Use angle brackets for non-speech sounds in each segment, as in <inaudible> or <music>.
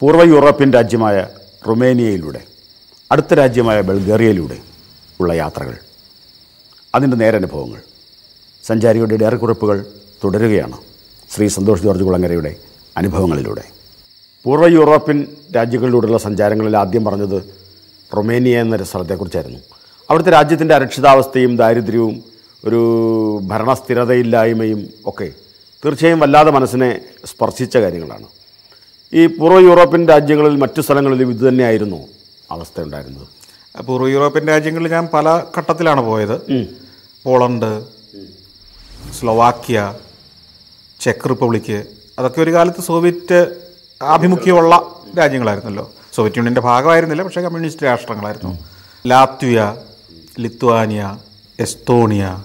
പൂർവ യൂറോപ്യൻ രാജ്യമായ റുമേനിയയിലൂടെ അടുത്ത രാജ്യമായ ബൾഗേറിയയിലൂടെ ഉള്ള യാത്രകൾ അതിന്റെ നേരനുഭവങ്ങൾ സഞ്ചാരികളുടെ ഡയറി കുറിപ്പുകൾ തുടരുകയാണ് ശ്രീ സന്തോഷ് ജോർജ് കുളങ്ങരയുടെ അനുഭവങ്ങളിലൂടെ. പൂർവ യൂറോപ്യൻ രാജ്യങ്ങളിലൂടെയുള്ള സഞ്ചാരങ്ങളിൽ ആദ്യം പറഞ്ഞത് റൊമേനിയ എന്ന സ്ഥലത്തെക്കുറിച്ചായിരുന്നു. അവിടുത്തെ രാജ്യത്തിന്റെ അരക്ഷിതാവസ്ഥയും ദാരിദ്ര്യവും ഒരു ഭരണസ്ഥിരതയില്ലായ്മയും ഒക്കെ തീർച്ചയായും വല്ലാതെ മനസ്സിനെ സ്പർശിച്ച കാര്യങ്ങളാണ്. ഈ പൂർവ യൂറോപ്യൻ രാജ്യങ്ങളിൽ മറ്റു സ്ഥലങ്ങളിലും ഇത് തന്നെയായിരുന്നു അവസ്ഥ ഉണ്ടായിരുന്നത്. പൂർവ യൂറോപ്യൻ രാജ്യങ്ങളിൽ ഞാൻ പല ഘട്ടത്തിലാണ് പോയത്. പോളണ്ട് സ്ലോവാക്യ ചെക്ക് റിപ്പബ്ലിക്ക് അതൊക്കെ ഒരു കാലത്ത് സോവിയറ്റ് ആഭിമുഖ്യമുള്ള രാജ്യങ്ങളായിരുന്നല്ലോ. സോവിയറ്റ് യൂണിയന്റെ ഭാഗമായിരുന്നില്ല പക്ഷേ കമ്മ്യൂണിസ്റ്റ് രാഷ്ട്രങ്ങളായിരുന്നു. ലാത്വിയ ലിത്വാനിയ എസ്തോണിയ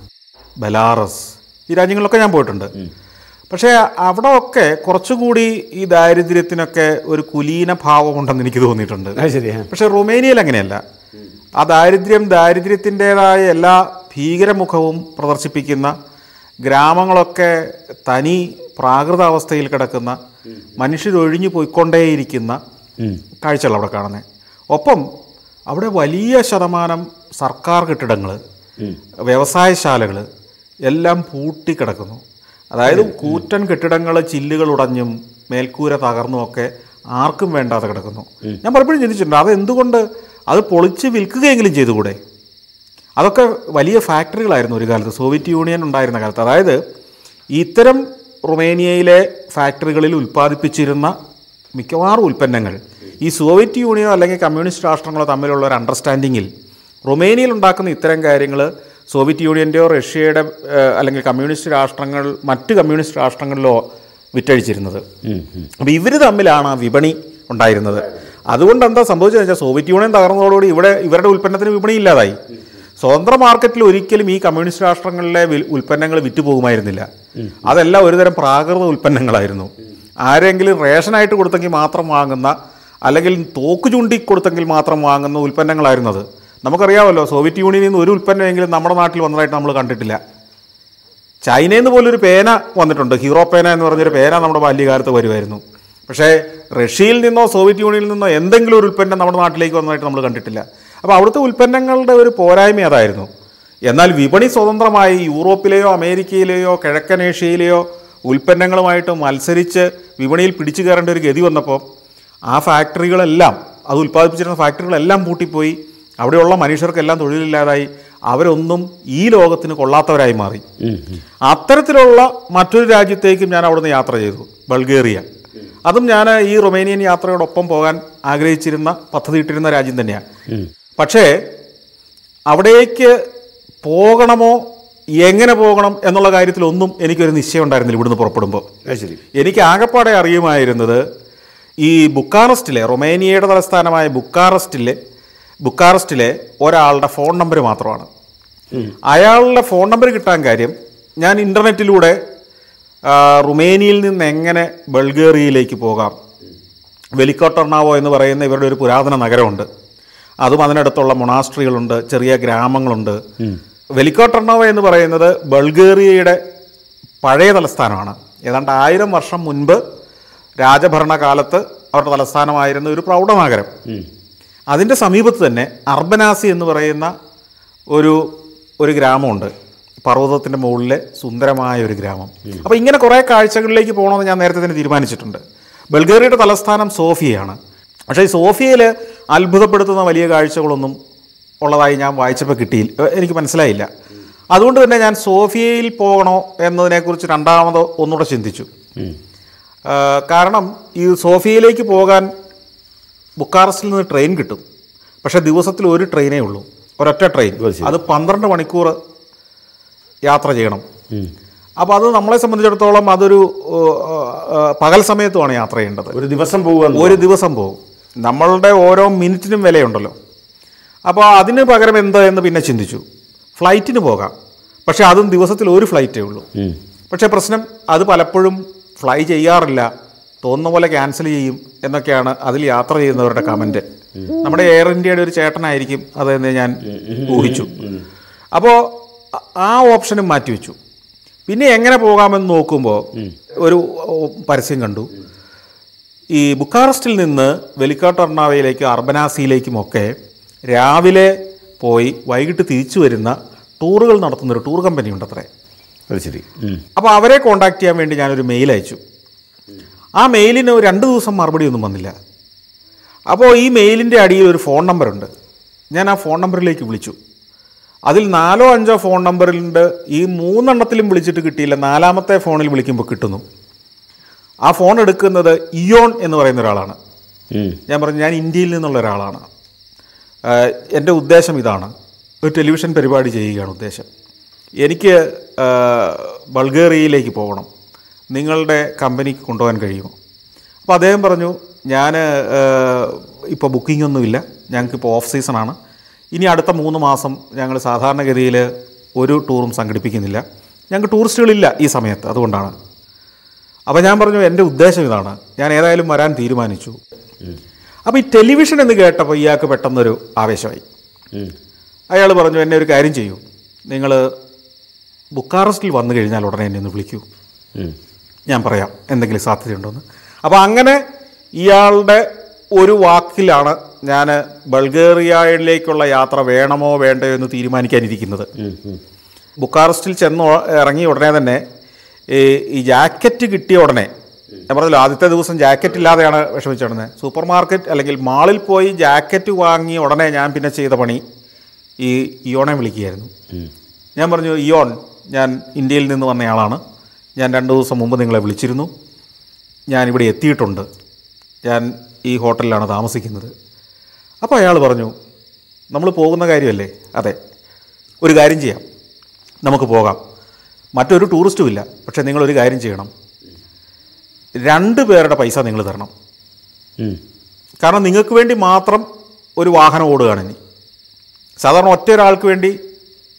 ബലാറസ് ഈ രാജ്യങ്ങളിലൊക്കെ ഞാൻ പോയിട്ടുണ്ട്. പക്ഷേ അവിടെ ഒക്കെ കുറച്ചുകൂടി ഈ ദാരിദ്ര്യത്തിനൊക്കെ ഒരു കുലീന ഭാവമുണ്ടെന്ന് എനിക്ക് തോന്നിയിട്ടുണ്ട്. പക്ഷേ പക്ഷെ റൊമേനിയയിൽ അങ്ങനെയല്ല. ആ ദാരിദ്ര്യം ദാരിദ്ര്യത്തിന്റെതായ എല്ലാ ഭീകരമുഖവും പ്രദർശിപ്പിക്കുന്ന ഗ്രാമങ്ങളൊക്കെ തനി പ്രാകൃതാവസ്ഥയിൽ കിടക്കുന്ന മനുഷ്യരൊഴിഞ്ഞു പോയിക്കൊണ്ടേയിരിക്കുന്ന കാഴ്ചകൾ അവിടെ കാണുന്നത്. ഒപ്പം അവിടെ വലിയ ശതമാനം സർക്കാർ കെട്ടിടങ്ങൾ വ്യവസായശാലകൾ എല്ലാം പൂട്ടിക്കിടക്കുന്നു. അതായത് കൂറ്റൻ കെട്ടിടങ്ങൾ ചില്ലുകൾ ഉടഞ്ഞും മേൽക്കൂര തകർന്നും ഒക്കെ ആർക്കും വേണ്ടാതെ കിടക്കുന്നു. ഞാൻ പലപ്പോഴും ചിന്തിച്ചിട്ടുണ്ട് അത് എന്തുകൊണ്ട് അത് പൊളിച്ച് വിൽക്കുകയെങ്കിലും ചെയ്തുകൂടെ? അതൊക്കെ വലിയ ഫാക്ടറികളായിരുന്നു ഒരു കാലത്ത് സോവിയറ്റ് യൂണിയൻ ഉണ്ടായിരുന്ന കാലത്ത്. അതായത് ഇത്തരം റുമേനിയയിലെ ഫാക്ടറികളിൽ ഉൽപ്പാദിപ്പിച്ചിരുന്ന മിക്കവാറും ഉൽപ്പന്നങ്ങൾ ഈ സോവിയറ്റ് യൂണിയനോ അല്ലെങ്കിൽ കമ്മ്യൂണിസ്റ്റ് രാഷ്ട്രങ്ങളോ തമ്മിലുള്ള ഒരു അണ്ടർസ്റ്റാൻഡിങ്ങിൽ റുമേനിയയിൽ ഉണ്ടാക്കുന്ന ഇത്തരം കാര്യങ്ങൾ സോവിയറ്റ് യൂണിയന്റെയോ റഷ്യയുടെ അല്ലെങ്കിൽ കമ്മ്യൂണിസ്റ്റ് രാഷ്ട്രങ്ങൾ മറ്റ് കമ്മ്യൂണിസ്റ്റ് രാഷ്ട്രങ്ങളിലോ വിറ്റഴിച്ചിരുന്നത്. അപ്പോൾ ഇവർ തമ്മിലാണ് ആ വിപണി ഉണ്ടായിരുന്നത്. അതുകൊണ്ട് എന്താ സംഭവിച്ചതെന്ന് വെച്ചാൽ സോവിയറ്റ് യൂണിയൻ തകർന്നതോടുകൂടി ഇവിടെ ഇവരുടെ ഉൽപ്പന്നത്തിന് വിപണി ഇല്ലാതായി. സ്വതന്ത്ര മാർക്കറ്റിൽ ഒരിക്കലും ഈ കമ്മ്യൂണിസ്റ്റ് രാഷ്ട്രങ്ങളിലെ ഉൽപ്പന്നങ്ങൾ വിറ്റുപോകുമായിരുന്നില്ല. അതെല്ലാം ഒരുതരം പ്രാകൃത ഉൽപ്പന്നങ്ങളായിരുന്നു. ആരെങ്കിലും റേഷനായിട്ട് കൊടുത്തെങ്കിൽ മാത്രം വാങ്ങുന്ന അല്ലെങ്കിൽ തോക്ക് ചൂണ്ടി കൊടുത്തെങ്കിൽ മാത്രം വാങ്ങുന്ന ഉൽപ്പന്നങ്ങളായിരുന്നു അത് നമുക്കറിയാമല്ലോ സോവിയറ്റ് യൂണിയനിൽ നിന്ന് ഒരു ഉൽപ്പന്നമെങ്കിലും നമ്മുടെ നാട്ടിൽ വന്നതായിട്ട് നമ്മൾ കണ്ടിട്ടില്ല. ചൈനയിൽ നിന്ന് പോലൊരു പേന വന്നിട്ടുണ്ട് ഹീറോ പേന എന്ന് പറഞ്ഞൊരു പേന നമ്മുടെ ബാല്യകാലത്ത് വരുമായിരുന്നു. പക്ഷേ റഷ്യയിൽ നിന്നോ സോവിയറ്റ് യൂണിയനിൽ നിന്നോ എന്തെങ്കിലും ഒരു ഉൽപ്പന്നം നമ്മുടെ നാട്ടിലേക്ക് വന്നതായിട്ട് നമ്മൾ കണ്ടിട്ടില്ല. അപ്പോൾ അവിടുത്തെ ഉൽപ്പന്നങ്ങളുടെ ഒരു പോരായ്മ അതായിരുന്നു. എന്നാൽ വിപണി സ്വതന്ത്രമായി യൂറോപ്പിലെയോ അമേരിക്കയിലെയോ കിഴക്കൻ ഏഷ്യയിലെയോ ഉൽപ്പന്നങ്ങളുമായിട്ട് മത്സരിച്ച് വിപണിയിൽ പിടിച്ചു കയറേണ്ട ഒരു ഗതി വന്നപ്പോൾ ആ ഫാക്ടറികളെല്ലാം അത് ഉൽപ്പാദിപ്പിച്ചിരുന്ന ഫാക്ടറികളെല്ലാം പൂട്ടിപ്പോയി. അവിടെയുള്ള മനുഷ്യർക്കെല്ലാം തൊഴിലില്ലാതായി. അവരൊന്നും ഈ ലോകത്തിന് കൊള്ളാത്തവരായി മാറി. അത്തരത്തിലുള്ള മറ്റൊരു രാജ്യത്തേക്കും ഞാൻ അവിടുന്ന് യാത്ര ചെയ്തു ബൾഗേറിയ. അതും ഞാൻ ഈ റൊമേനിയൻ യാത്രയോടൊപ്പം പോകാൻ ആഗ്രഹിച്ചിരുന്ന പദ്ധതിയിട്ടിരുന്ന രാജ്യം തന്നെയാണ് പക്ഷേ അവിടേക്ക് പോകണമോ എങ്ങനെ പോകണം എന്നുള്ള കാര്യത്തിലൊന്നും എനിക്കൊരു നിശ്ചയം ഉണ്ടായിരുന്നില്ല ഇവിടുന്ന് പുറപ്പെടുമ്പോൾ. ശരി. എനിക്ക് ആകെപ്പാടെ അറിയുമായിരുന്നത് ഈ ബുക്കാറസ്റ്റിലെ റൊമേനിയയുടെ തലസ്ഥാനമായ ബുക്കാറസ്റ്റിലെ ബുക്കാറസ്റ്റിലെ ഒരാളുടെ ഫോൺ നമ്പർ മാത്രമാണ്. അയാളുടെ ഫോൺ നമ്പർ കിട്ടാൻ കാര്യം ഞാൻ ഇന്റർനെറ്റിലൂടെ റുമേനിയയിൽ നിന്ന് എങ്ങനെ ബൾഗേറിയയിലേക്ക് പോകാം വെലിക്കോട്ടർണാവോ എന്ന് പറയുന്ന ഇവരുടെ ഒരു പുരാതന നഗരമുണ്ട്. അതും അതിനടുത്തുള്ള മൊണാസ്ട്രികളുണ്ട് ചെറിയ ഗ്രാമങ്ങളുണ്ട്. വെലിക്കോട്ടർണാവോ എന്ന് പറയുന്നത് ബൾഗേറിയയുടെ പഴയ തലസ്ഥാനമാണ്. ഏതാണ്ട് ആയിരം വർഷം മുൻപ് രാജഭരണകാലത്ത് അവരുടെ തലസ്ഥാനമായിരുന്ന ഒരു പ്രൗഢനഗരം അതിന്റെ സമീപത്ത് തന്നെ അർബനാസി എന്ന് പറയുന്ന ഒരു ഒരു ഗ്രാമമുണ്ട്. പർവതത്തിന്റെ മുകളിലെ സുന്ദരമായ ഒരു ഗ്രാമം. അപ്പോൾ ഇങ്ങനെ കുറേ കാഴ്ചകളിലേക്ക് പോകണമെന്ന് ഞാൻ നേരത്തെ തന്നെ തീരുമാനിച്ചിട്ടുണ്ട്. ബൾഗേറിയയുടെ തലസ്ഥാനം സോഫിയയാണ്. പക്ഷേ ഈ സോഫിയയിൽ അത്ഭുതപ്പെടുത്തുന്ന വലിയ കാഴ്ചകളൊന്നും ഉള്ളതായി ഞാൻ വായിച്ചപ്പോൾ കിട്ടിയില്ല. എനിക്ക് മനസ്സിലായില്ല. അതുകൊണ്ട് തന്നെ ഞാൻ സോഫിയയിൽ പോകണോ എന്നതിനെക്കുറിച്ച് രണ്ടാമത് ഒന്നുകൂടെ ചിന്തിച്ചു. കാരണം ഈ സോഫിയയിലേക്ക് പോകാൻ ബുക്കാറസ്റ്റിൽ നിന്ന് ട്രെയിൻ കിട്ടും. പക്ഷേ ദിവസത്തിൽ ഒരു ട്രെയിനേ ഉള്ളൂ. ഒരൊറ്റ ട്രെയിൻ. അത് പന്ത്രണ്ട് മണിക്കൂർ യാത്ര ചെയ്യണം. അപ്പോൾ അത് നമ്മളെ സംബന്ധിച്ചിടത്തോളം അതൊരു പകൽ സമയത്തുമാണ് യാത്ര ചെയ്യേണ്ടത്. ഒരു ദിവസം പോകുക ഒരു ദിവസം പോകും. നമ്മളുടെ ഓരോ മിനിറ്റിനും വിലയുണ്ടല്ലോ. അപ്പോൾ അതിന് പകരം എന്താ എന്ന് പിന്നെ ചിന്തിച്ചു. ഫ്ലൈറ്റിന് പോകാം. പക്ഷേ അതും ദിവസത്തിൽ ഒരു ഫ്ലൈറ്റേ ഉള്ളൂ. പക്ഷേ പ്രശ്നം അത് പലപ്പോഴും ഫ്ലൈ ചെയ്യാറില്ല. തോന്നുന്ന പോലെ ക്യാൻസൽ ചെയ്യും എന്നൊക്കെയാണ് അതിൽ യാത്ര ചെയ്യുന്നവരുടെ കമന്റ് നമ്മുടെ എയർ ഇന്ത്യയുടെ ഒരു ചേട്ടനായിരിക്കും അതെന്ന് ഞാൻ ഊഹിച്ചു. അപ്പോൾ ആ ഓപ്ഷനും മാറ്റിവെച്ചു. പിന്നെ എങ്ങനെ പോകാമെന്ന് നോക്കുമ്പോൾ ഒരു പരസ്യം കണ്ടു. ഈ ബുക്കാറസ്റ്റിൽ നിന്ന് വെലിക്കാട്ടർണാവയിലേക്കും അർബനാസിയിലേക്കുമൊക്കെ രാവിലെ പോയി വൈകിട്ട് തിരിച്ചു വരുന്ന ടൂറുകൾ നടത്തുന്നൊരു ടൂർ കമ്പനി ഉണ്ട് അത്രേ അത് ശരി. അപ്പോൾ അവരെ കോണ്ടാക്ട് ചെയ്യാൻ വേണ്ടി ഞാനൊരു മെയിൽ അയച്ചു. ആ മെയിലിന് രണ്ട് ദിവസം മറുപടി ഒന്നും വന്നില്ല. അപ്പോൾ ഈ മെയിലിന്റെ അടിയിൽ ഒരു ഫോൺ നമ്പറുണ്ട് ഞാൻ ആ ഫോൺ നമ്പറിലേക്ക് വിളിച്ചു. അതിൽ നാലോ അഞ്ചോ ഫോൺ നമ്പറിലുണ്ട് ഈ മൂന്നെണ്ണത്തിലും വിളിച്ചിട്ട് കിട്ടിയില്ല. നാലാമത്തെ ഫോണിൽ വിളിക്കുമ്പോൾ കിട്ടുന്നു. ആ ഫോൺ എടുക്കുന്നത് ഇയോൺ എന്ന് പറയുന്ന ഒരാളാണ്. ഞാൻ പറഞ്ഞു ഞാൻ ഇന്ത്യയിൽ നിന്നുള്ള ഒരാളാണ്. എന്റെ ഉദ്ദേശം ഇതാണ്. ഒരു ടെലിവിഷൻ പരിപാടി ചെയ്യുകയാണ് ഉദ്ദേശം. എനിക്ക് ബൾഗേറിയയിലേക്ക് പോകണം. നിങ്ങളുടെ കമ്പനിക്ക് കൊണ്ടുപോകാൻ കഴിയുമോ? അപ്പോൾ അദ്ദേഹം പറഞ്ഞു ഞാൻ ഇപ്പോൾ ബുക്കിംഗ് ഒന്നുമില്ല ഞങ്ങൾക്കിപ്പോൾ ഓഫ് സീസണാണ്. ഇനി അടുത്ത മൂന്ന് മാസം ഞങ്ങൾ സാധാരണഗതിയിൽ ഒരു ടൂറും സംഘടിപ്പിക്കുന്നില്ല. ഞങ്ങൾക്ക് ടൂറിസ്റ്റുകളില്ല ഈ സമയത്ത് അതുകൊണ്ടാണ്. അപ്പോൾ ഞാൻ പറഞ്ഞു എന്റെ ഉദ്ദേശം ഇതാണ് ഞാൻ ഏതായാലും വരാൻ തീരുമാനിച്ചു. അപ്പോൾ ഈ ടെലിവിഷൻ എന്ന് കേട്ടപ്പോൾ ഇയാൾക്ക് പെട്ടെന്നൊരു ആവേശമായി. അയാൾ പറഞ്ഞു എന്നെ ഒരു കാര്യം ചെയ്യൂ. നിങ്ങൾ ബുക്കാറസ്റ്റിൽ വന്നു കഴിഞ്ഞാൽ ഉടനെ എന്നെ ഒന്ന് വിളിക്കൂ. ഞാൻ പറയാം എന്തെങ്കിലും സാധ്യതയുണ്ടോയെന്ന് അപ്പോൾ അങ്ങനെ ഇയാളുടെ ഒരു വാക്കിലാണ് ഞാൻ ബൾഗേറിയയിലേക്കുള്ള യാത്ര വേണമോ വേണ്ടയോ എന്ന് തീരുമാനിക്കാനിരിക്കുന്നത്. ബുക്കാറസ്റ്റിൽ ചെന്ന് ഇറങ്ങിയ ഉടനെ തന്നെ ഈ ഈ ജാക്കറ്റ് കിട്ടിയ ഉടനെ ഞാൻ പറഞ്ഞല്ലോ ആദ്യത്തെ ദിവസം ജാക്കറ്റ് ഇല്ലാതെയാണ് വിഷമിച്ചിടുന്നത് സൂപ്പർ മാർക്കറ്റ് അല്ലെങ്കിൽ മാളിൽ പോയി ജാക്കറ്റ് വാങ്ങി ഉടനെ ഞാൻ പിന്നെ ചെയ്ത പണി ഈ ഇയോണെ വിളിക്കുകയായിരുന്നു. ഞാൻ പറഞ്ഞു ഇയോൺ ഞാൻ ഇന്ത്യയിൽ നിന്ന് വന്നയാളാണ് ഞാൻ രണ്ട് ദിവസം മുമ്പ് നിങ്ങളെ വിളിച്ചിരുന്നു. ഞാനിവിടെ ഇവിടെ എത്തിയിട്ടുണ്ട്. ഞാൻ ഈ ഹോട്ടലിലാണ് താമസിക്കുന്നത്. അപ്പോൾ അയാൾ പറഞ്ഞു നമ്മൾ പോകുന്ന കാര്യമല്ലേ? അതെ ഒരു കാര്യം ചെയ്യാം. നമുക്ക് പോകാം. മറ്റൊരു ടൂറിസ്റ്റും ഇല്ല. പക്ഷേ നിങ്ങളൊരു കാര്യം ചെയ്യണം. രണ്ട് പേരുടെ പൈസ നിങ്ങൾ തരണം. കാരണം നിങ്ങൾക്ക് വേണ്ടി മാത്രം ഒരു വാഹനം ഓടുകയാണ് ഇനി. സാധാരണ ഒറ്റ ഒരാൾക്ക് വേണ്ടി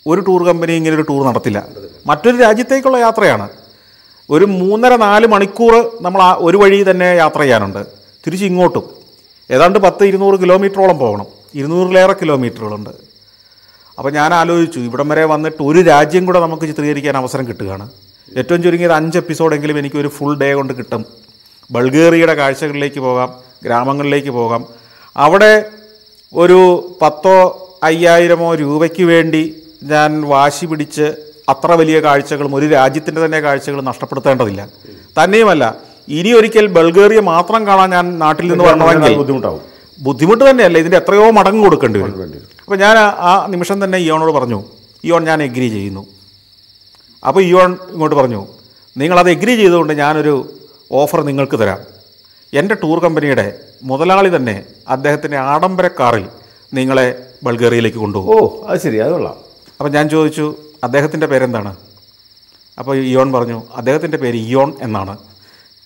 ഒരു ടൂർ കമ്പനി ഇങ്ങനെ ഒരു ടൂർ നടത്തില്ല. മറ്റൊരു രാജ്യത്തേക്കുള്ള യാത്രയാണ്. ഒരു മൂന്നര നാല് മണിക്കൂർ നമ്മൾ ആ ഒരു വഴി തന്നെ യാത്ര ചെയ്യാനുണ്ട്. തിരിച്ച് ഇങ്ങോട്ടും. ഏതാണ്ട് പത്ത് ഇരുന്നൂറ് കിലോമീറ്ററോളം പോകണം. ഇരുന്നൂറിലേറെ കിലോമീറ്ററുകളുണ്ട്. അപ്പോൾ ഞാൻ ആലോചിച്ചു ഇവിടം വരെ വന്നിട്ട് ഒരു രാജ്യം കൂടെ നമുക്ക് ചിത്രീകരിക്കാൻ അവസരം കിട്ടുകയാണ്. ഏറ്റവും ചുരുങ്ങിയത് അഞ്ച് എപ്പിസോഡെങ്കിലും എനിക്ക് ഒരു ഫുൾ ഡേ കൊണ്ട് കിട്ടും. ബൾഗേറിയയുടെ കാഴ്ചകളിലേക്ക് പോകാം ഗ്രാമങ്ങളിലേക്ക് പോകാം. അവിടെ ഒരു പത്തോ അയ്യായിരമോ രൂപയ്ക്ക് വേണ്ടി ഞാൻ വാശി പിടിച്ച് അത്ര വലിയ കാഴ്ചകളും ഒരു രാജ്യത്തിന്റെ തന്നെ കാഴ്ചകളും നഷ്ടപ്പെടുത്തേണ്ടതില്ല. തന്നെയുമല്ല ഇനി ഒരിക്കൽ ബൾഗേറിയ മാത്രം കാണാൻ ഞാൻ നാട്ടിൽ നിന്ന് വരണമെങ്കിൽ ബുദ്ധിമുട്ടാവും. ബുദ്ധിമുട്ട് തന്നെയല്ല ഇതിന്റെ എത്രയോ മടങ്ങ് കൊടുക്കേണ്ടി വരും. അപ്പോൾ ഞാൻ ആ- നിമിഷം തന്നെ ഇയോണോട് പറഞ്ഞു ഇയോൺ ഞാൻ എഗ്രി ചെയ്യുന്നു. അപ്പോൾ ഇയോൺ ഇങ്ങോട്ട് പറഞ്ഞു നിങ്ങളത് എഗ്രി ചെയ്തുകൊണ്ട് ഞാനൊരു ഓഫർ നിങ്ങൾക്ക് തരാം. എന്റെ ടൂർ കമ്പനിയുടെ മുതലാളി തന്നെ അദ്ദേഹത്തിന്റെ ആഡംബര കാറിൽ നിങ്ങളെ ബൾഗേറിയയിലേക്ക് കൊണ്ടുപോകും. ഓ അത് ശരി അത് കൊള്ളാം. അപ്പോൾ ഞാൻ ചോദിച്ചു അദ്ദേഹത്തിന്റെ പേരെന്താണ്? അപ്പോൾ ഇയോൺ പറഞ്ഞു അദ്ദേഹത്തിന്റെ പേര് ഇയോൺ എന്നാണ്.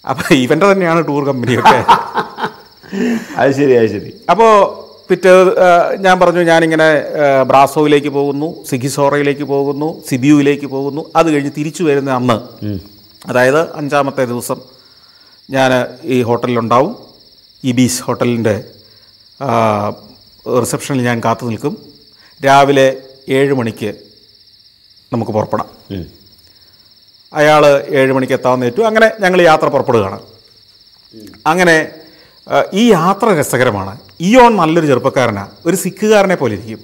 അപ്പോൾ ഇവന്റെ തന്നെയാണ് ടൂർ കമ്പനിയൊക്കെ. <laughs> അത് ശരി അത് ശരി. അപ്പോൾ പിറ്റേ ഞാൻ പറഞ്ഞു ഞാനിങ്ങനെ ബ്രാസോയിലേക്ക് പോകുന്നു സിഗിസോറയിലേക്ക് പോകുന്നു സിബിയുവിലേക്ക് പോകുന്നു. അത് കഴിഞ്ഞ് തിരിച്ചു വരുന്ന അന്ന് അതായത് അഞ്ചാമത്തെ ദിവസം ഞാൻ ഈ ഹോട്ടലിലുണ്ടാവും. ഇബീസ് ബീസ് ഹോട്ടലിന്റെ റിസപ്ഷനിൽ ഞാൻ കാത്തു നിൽക്കും രാവിലെ ഏഴ് മണിക്ക് നമുക്ക് പുറപ്പെടാം. അയാൾ ഏഴ് മണിക്ക് എത്താമെന്ന് ഏറ്റു അങ്ങനെ ഞങ്ങൾ യാത്ര പുറപ്പെടുകയാണ്. അങ്ങനെ ഈ യാത്ര രസകരമാണ്. ഈ ഇയോൺ നല്ലൊരു ചെറുപ്പക്കാരനാണ് ഒരു സിഖുകാരനെ പോലെ ഇരിക്കും.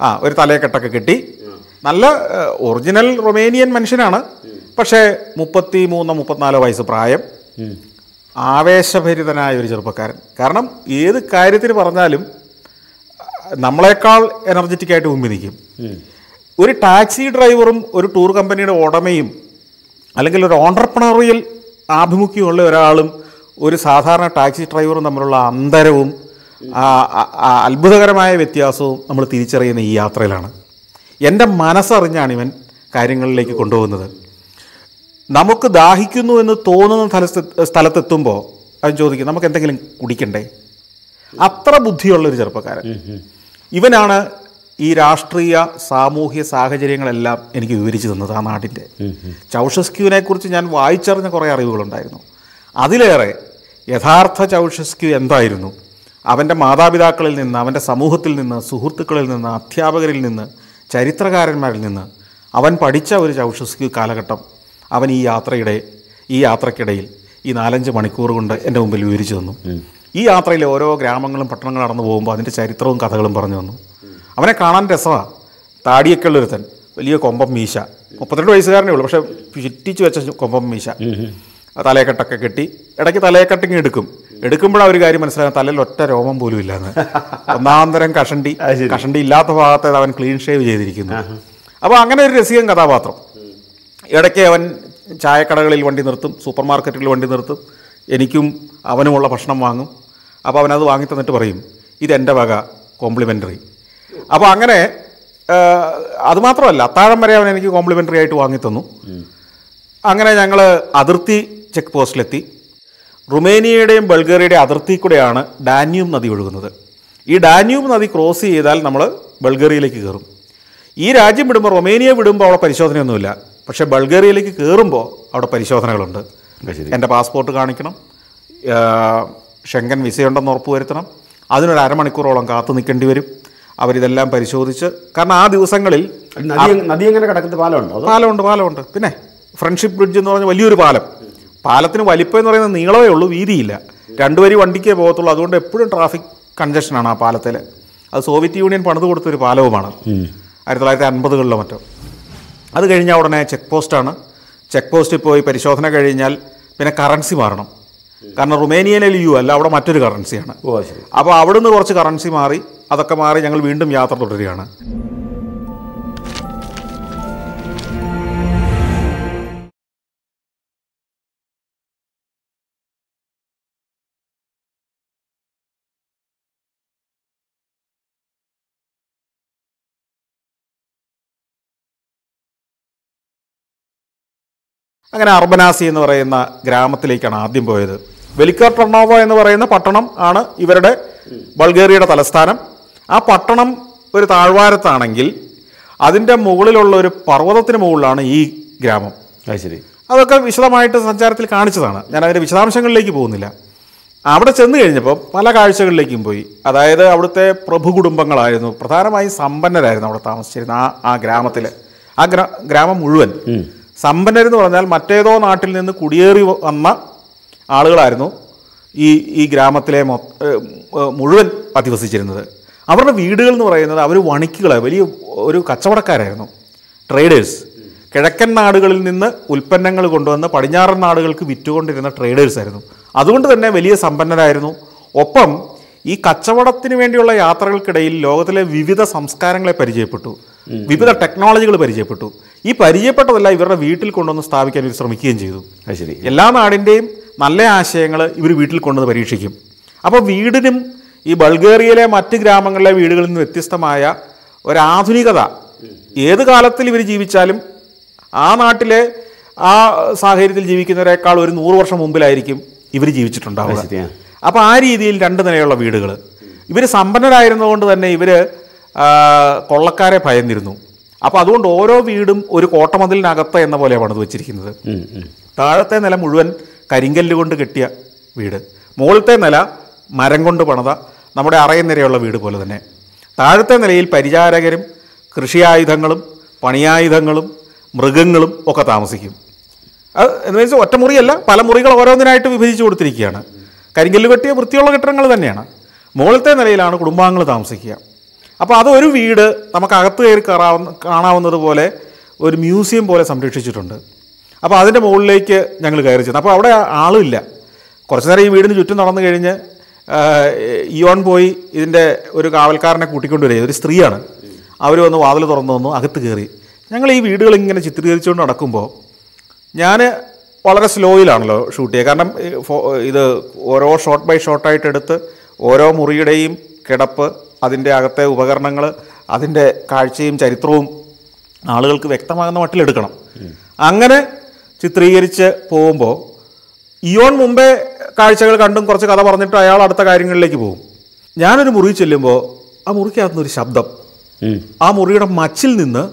ആ ഒരു തലയക്കെട്ടൊക്കെ കിട്ടി. നല്ല ഒറിജിനൽ റൊമേനിയൻ മനുഷ്യനാണ്. പക്ഷേ മുപ്പത്തി മൂന്നോ മുപ്പത്തിനാലോ വയസ്സ് പ്രായം. ആവേശഭരിതനായ ഒരു ചെറുപ്പക്കാരൻ. കാരണം ഏത് കാര്യത്തിന് പറഞ്ഞാലും നമ്മളെക്കാൾ എനർജറ്റിക് ആയിട്ട് മുമ്പിൽ നിൽക്കും. ഒരു ടാക്സി ഡ്രൈവറും ഒരു ടൂർ കമ്പനിയുടെ ഉടമയും അല്ലെങ്കിൽ ഒരു ഓണ്ടർപ്രണറിയൽ ആഭിമുഖ്യമുള്ള ഒരാളും ഒരു സാധാരണ ടാക്സി ഡ്രൈവറും തമ്മിലുള്ള അന്തരവും അത്ഭുതകരമായ വ്യത്യാസവും നമ്മൾ തിരിച്ചറിയുന്ന ഈ യാത്രയിലാണ്. എന്റെ മനസ്സറിഞ്ഞാണ് ഇവൻ കാര്യങ്ങളിലേക്ക് കൊണ്ടുപോകുന്നത്. നമുക്ക് ദാഹിക്കുന്നു എന്ന് തോന്നുന്ന സ്ഥലത്ത് സ്ഥലത്തെത്തുമ്പോൾ അവൻ ചോദിക്കും നമുക്ക് എന്തെങ്കിലും കുടിക്കണ്ടേ? അത്ര ബുദ്ധിയുള്ളൊരു ചെറുപ്പക്കാരൻ. ഇവനാണ് ഈ രാഷ്ട്രീയ സാമൂഹ്യ സാഹചര്യങ്ങളെല്ലാം എനിക്ക് വിവരിച്ചു തന്നത് ആ നാട്ടിന്റെ ചൗഷസ്ക്യൂവിനെ കുറിച്ച് ഞാൻ വായിച്ചറിഞ്ഞ കുറേ അറിവുകളുണ്ടായിരുന്നു. അതിലേറെ യഥാർത്ഥ ചൗഷസ്ക്യു എന്തായിരുന്നു? അവന്റെ മാതാപിതാക്കളിൽ നിന്ന് അവന്റെ സമൂഹത്തിൽ നിന്ന് സുഹൃത്തുക്കളിൽ നിന്ന് അധ്യാപകരിൽ നിന്ന് ചരിത്രകാരന്മാരിൽ നിന്ന് അവൻ പഠിച്ച ഒരു ചൗഷസ്ക്യു കാലഘട്ടം അവൻ ഈ യാത്രയുടെ ഈ യാത്രക്കിടയിൽ ഈ നാലഞ്ച് മണിക്കൂർ കൊണ്ട് എന്റെ മുമ്പിൽ വിവരിച്ചു തന്നു. ഈ യാത്രയിലെ ഓരോ ഗ്രാമങ്ങളും പട്ടണങ്ങളും നടന്നു പോകുമ്പോൾ അതിന്റെ ചരിത്രവും കഥകളും പറഞ്ഞു തന്നു. അവനെ കാണാൻ രസമാണ് താടിയൊക്കെ ഉള്ളൊരുത്തൻ വലിയ കൊമ്പം മീശ. മുപ്പത്തിരണ്ട് വയസ്സുകാരനേ ഉള്ളൂ. പക്ഷേ ചുറ്റിച്ച് വെച്ച കൊമ്പം മീശ. തലയക്കെട്ടൊക്കെ കെട്ടി ഇടയ്ക്ക് തലയെക്കെട്ടിങ് എടുക്കും. എടുക്കുമ്പോഴാണ് ഒരു കാര്യം മനസ്സിലാകും. തലയിൽ ഒറ്റ രോമം പോലും ഇല്ലാന്ന്. ഒന്നാന്തരം കഷണ്ടി. കഷണ്ടി ഇല്ലാത്ത ഭാഗത്തെ അവൻ ക്ലീൻ ഷേവ് ചെയ്തിരിക്കുന്നു. അപ്പോൾ അങ്ങനെ ഒരു രസികൻ കഥാപാത്രം. ഇടയ്ക്ക് അവൻ ചായക്കടകളിൽ വണ്ടി നിർത്തും സൂപ്പർ മാർക്കറ്റുകളിൽ വണ്ടി നിർത്തും. എനിക്കും അവനുമുള്ള ഭക്ഷണം വാങ്ങും. അപ്പോൾ അവനത് വാങ്ങി തന്നിട്ട് പറയും ഇതെന്റെ വക കോംപ്ലിമെന്ററി. അപ്പോൾ അങ്ങനെ അതുമാത്രമല്ല അത്താഴം വരെ അവൻ എനിക്ക് കോംപ്ലിമെന്ററി ആയിട്ട് വാങ്ങിത്തന്നു. അങ്ങനെ ഞങ്ങൾ അതിർത്തി ചെക്ക് പോസ്റ്റിലെത്തി റുമേനിയയുടെയും ബൾഗേറിയയുടെയും അതിർത്തി കൂടെയാണ് ഡാന്യൂബ് നദി ഒഴുകുന്നത്. ഈ ഡാന്യൂബ് നദി ക്രോസ് ചെയ്താൽ നമ്മൾ ബൾഗേറിയയിലേക്ക് കയറും. ഈ രാജ്യം വിടുമ്പോൾ റൊമേനിയ വിടുമ്പോൾ അവിടെ പരിശോധനയൊന്നുമില്ല. പക്ഷേ ബൾഗേറിയയിലേക്ക് കയറുമ്പോൾ അവിടെ പരിശോധനകളുണ്ട്. എന്റെ പാസ്പോർട്ട് കാണിക്കണം. ഷെങ്കൻ വിസയുണ്ടെന്ന് ഉറപ്പുവരുത്തണം. അതിനൊരു അരമണിക്കൂറോളം കാത്തു നിൽക്കേണ്ടി വരും. അവരിതെല്ലാം പരിശോധിച്ച് കാരണം ആ ദിവസങ്ങളിൽ നദി എങ്ങനെ കിടക്കുന്ന? പാലമുണ്ടോ പാലമുണ്ട് പാലമുണ്ട്. പിന്നെ ഫ്രണ്ട്ഷിപ്പ് ബ്രിഡ്ജ് എന്ന് പറഞ്ഞ വലിയൊരു പാലം. പാലത്തിന് വലിപ്പം എന്ന് പറയുന്നത് നീളമേ ഉള്ളൂ വീതിയില്ല. രണ്ടുപേരും വണ്ടിക്കേ പോകത്തുള്ളൂ. അതുകൊണ്ട് എപ്പോഴും ട്രാഫിക് കൺജഷനാണ് ആ പാലത്തിൽ അത് സോവിയറ്റ് യൂണിയൻ പണിത് കൊടുത്തൊരു പാലവുമാണ്. ആയിരത്തി തൊള്ളായിരത്തി അൻപതുകളിലോ മറ്റോ. അത് കഴിഞ്ഞാൽ ഉടനെ ചെക്ക് പോസ്റ്റാണ് ചെക്ക് പോസ്റ്റിൽ പോയി പരിശോധന കഴിഞ്ഞാൽ പിന്നെ കറൻസി മാറണം. കാരണം റുമേനിയയിലെ യു അല്ല അവിടെ മറ്റൊരു കറൻസിയാണ് അപ്പോൾ അവിടുന്ന് കുറച്ച് കറൻസി മാറി. അതൊക്കെ മാറി ഞങ്ങൾ വീണ്ടും യാത്ര തുടരുകയാണ്. അങ്ങനെ അർബനാസി എന്ന് പറയുന്ന ഗ്രാമത്തിലേക്കാണ് ആദ്യം പോയത്. വെലിക്കർ ടർണോവ എന്ന് പറയുന്ന പട്ടണം ആണ് ഇവരുടെ ബൾഗേറിയയുടെ തലസ്ഥാനം. ആ പട്ടണം ഒരു താഴ്വാരത്താണെങ്കിൽ അതിന്റെ മുകളിലുള്ള ഒരു പർവതത്തിന് മുകളിലാണ് ഈ ഗ്രാമം. അത് ശരി. അതൊക്കെ വിശദമായിട്ട് സഞ്ചാരത്തിൽ കാണിച്ചതാണ്. ഞാൻ അതിന്റെ വിശദാംശങ്ങളിലേക്ക് പോകുന്നില്ല. അവിടെ ചെന്ന് കഴിഞ്ഞപ്പോൾ പല കാഴ്ചകളിലേക്കും പോയി. അതായത് അവിടുത്തെ പ്രഭു കുടുംബങ്ങളായിരുന്നു പ്രധാനമായും സമ്പന്നരായിരുന്നു അവിടെ താമസിച്ചിരുന്ന ആ ആ ഗ്രാമത്തിൽ ആ ഗ്രാ ഗ്രാമം മുഴുവൻ. സമ്പന്നരെന്ന് പറഞ്ഞാൽ മറ്റേതോ നാട്ടിൽ നിന്ന് കുടിയേറി വന്ന ആളുകളായിരുന്നു ഈ ഈ ഗ്രാമത്തിലെ മുഴുവൻ അധിവസിച്ചിരുന്നത് അവരുടെ വീടുകൾ എന്ന് പറയുന്നത് അവർ വണിക്കുകൾ വലിയ ഒരു കച്ചവടക്കാരായിരുന്നു. ട്രേഡേഴ്സ് കിഴക്കൻ നാടുകളിൽ നിന്ന് ഉൽപ്പന്നങ്ങൾ കൊണ്ടുവന്ന് പടിഞ്ഞാറൻ നാടുകൾക്ക് വിറ്റുകൊണ്ടിരുന്ന ട്രേഡേഴ്സ് ആയിരുന്നു. അതുകൊണ്ട് തന്നെ വലിയ സമ്പന്നരായിരുന്നു. ഒപ്പം ഈ കച്ചവടത്തിന് വേണ്ടിയുള്ള യാത്രകൾക്കിടയിൽ ലോകത്തിലെ വിവിധ സംസ്കാരങ്ങളെ പരിചയപ്പെട്ടു. വിവിധ ടെക്നോളജികൾ പരിചയപ്പെട്ടു. ഈ പരിചയപ്പെട്ടതെല്ലാം ഇവരുടെ വീട്ടിൽ കൊണ്ടുവന്ന് സ്ഥാപിക്കാൻ ഇവർ ശ്രമിക്കുകയും ചെയ്തു. ശരി. എല്ലാ നാടിന്റെയും നല്ല ആശയങ്ങൾ ഇവർ വീട്ടിൽ കൊണ്ടുവന്ന് പരീക്ഷിക്കും. അപ്പോൾ വീടിനും ഈ ബൾഗേറിയയിലെ മറ്റ് ഗ്രാമങ്ങളിലെ വീടുകളിൽ നിന്ന് വ്യത്യസ്തമായ ഒരാധുനികത. ഏത് കാലത്തിൽ ഇവർ ജീവിച്ചാലും ആ നാട്ടിലെ ആ സാഹചര്യത്തിൽ ജീവിക്കുന്നവരെക്കാൾ ഒരു നൂറ് വർഷം മുമ്പിലായിരിക്കും ഇവർ ജീവിച്ചിട്ടുണ്ടാവുക. അപ്പോൾ ആ രീതിയിൽ രണ്ട് നിലയുള്ള വീടുകൾ ഇവർ സമ്പന്നരായിരുന്നതുകൊണ്ട് തന്നെ ഇവർ കൊള്ളക്കാരെ ഭയന്നിരുന്നു. അപ്പോൾ അതുകൊണ്ട് ഓരോ വീടും ഒരു കോട്ടമതിലിനകത്ത് എന്ന പോലെ പണിത് വെച്ചിരിക്കുന്നത്. താഴത്തെ നില മുഴുവൻ കരിങ്കല്ല് കൊണ്ട് കെട്ടിയ വീട്. മുകളിലത്തെ നില മരം കൊണ്ട് പണിത നമ്മുടെ അറയുന്നിരയുള്ള വീട് പോലെ തന്നെ. താഴത്തെ നിലയിൽ പരിചാരകരും കൃഷിയായുധങ്ങളും പണിയായുധങ്ങളും മൃഗങ്ങളും ഒക്കെ താമസിക്കും. അത് എന്ന് വെച്ചാൽ ഒറ്റ മുറിയല്ല പല മുറികൾ ഓരോന്നിനായിട്ട് വിഭജിച്ച് കൊടുത്തിരിക്കുകയാണ്. കരിങ്കല്ല് കെട്ടിയ വൃത്തിയുള്ള കെട്ടിടങ്ങൾ തന്നെയാണ്. മുകളിലത്തെ നിലയിലാണ് കുടുംബാംഗങ്ങൾ താമസിക്കുക. അപ്പോൾ അതൊരു വീട് നമുക്ക് അകത്ത് കയറി കയറാവുന്ന കാണാവുന്നത് പോലെ ഒരു മ്യൂസിയം പോലെ സംരക്ഷിച്ചിട്ടുണ്ട്. അപ്പോൾ അതിന്റെ മുകളിലേക്ക് ഞങ്ങൾ കയറി ചെന്നു. അപ്പോൾ അവിടെ ആളുമില്ല കുറച്ച് നേരം ഈ വീടിന് ചുറ്റും നടന്നു കഴിഞ്ഞ് ഇയോൺ പോയി ഇതിന്റെ ഒരു കാവൽക്കാരനെ കൂട്ടിക്കൊണ്ട് വരിക. ഒരു സ്ത്രീയാണ്. അവർ വന്ന് വാതിൽ തുറന്നു വന്നു അകത്ത് കയറി. ഞങ്ങൾ ഈ വീടുകൾ ഇങ്ങനെ ചിത്രീകരിച്ചുകൊണ്ട് നടക്കുമ്പോൾ ഞാൻ വളരെ സ്ലോയിലാണല്ലോ ഷൂട്ട് ചെയ്യുക. കാരണം ഇത് ഓരോ ഷോട്ട് ബൈ ഷോട്ടായിട്ട് എടുത്ത് ഓരോ മുറിയുടെയും കിടപ്പ് അതിന്റെ അകത്തെ ഉപകരണങ്ങൾ അതിന്റെ കാഴ്ചയും ചരിത്രവും ആളുകൾക്ക് വ്യക്തമാകുന്ന മട്ടിലെടുക്കണം. അങ്ങനെ ചിത്രീകരിച്ച് പോകുമ്പോൾ ഇയോൺ മുമ്പേ കാഴ്ചകൾ കണ്ടും കുറച്ച് കഥ പറഞ്ഞിട്ട് അയാൾ അടുത്ത കാര്യങ്ങളിലേക്ക് പോകും. ഞാനൊരു മുറി ചെല്ലുമ്പോൾ ആ മുറിക്കകത്തുനിന്ന് ഒരു ശബ്ദം. ആ മുറിയുടെ മച്ചിൽ നിന്ന്